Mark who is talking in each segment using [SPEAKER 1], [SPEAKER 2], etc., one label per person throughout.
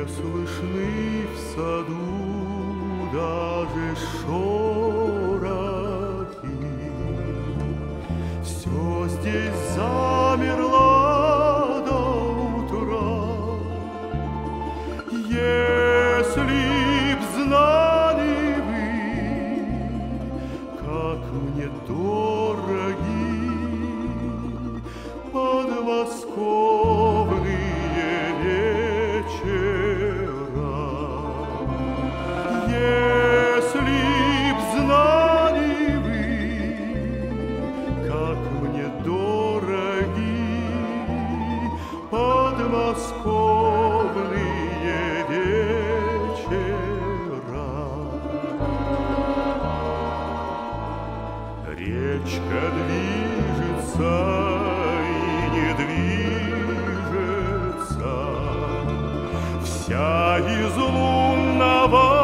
[SPEAKER 1] уже слышны в саду даже шорохи. Все здесь замерло до утра. Если б знали вы, как мне долго и не движется, Вся из лунного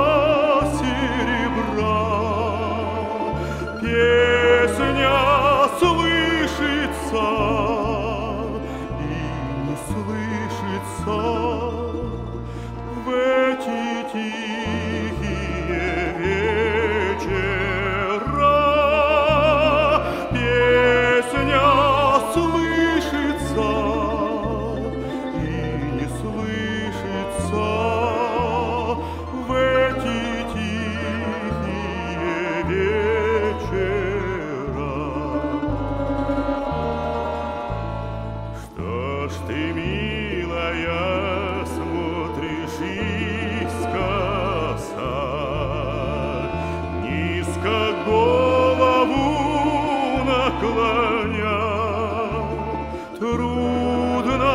[SPEAKER 1] Трудно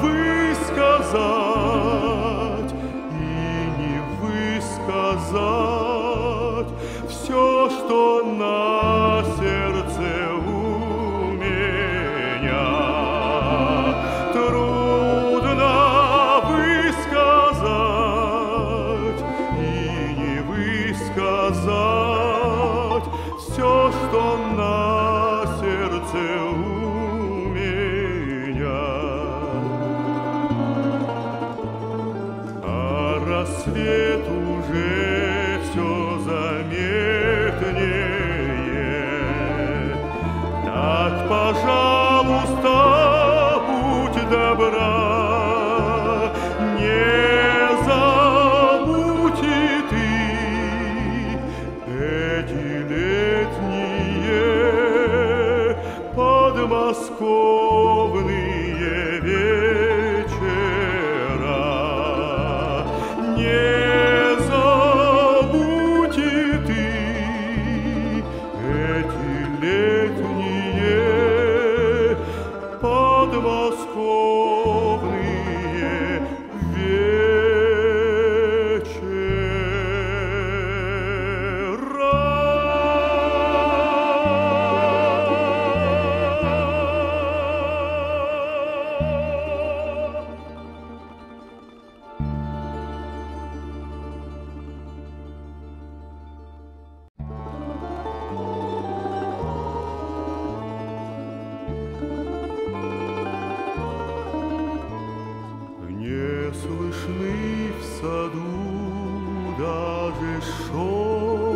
[SPEAKER 1] высказать и не высказать все, что на сердце у меня. Трудно высказать и не высказать рассвет уже все заметнее. Так, пожалуйста, будь добра, не забудь и ты эти летние подмосковные слышны в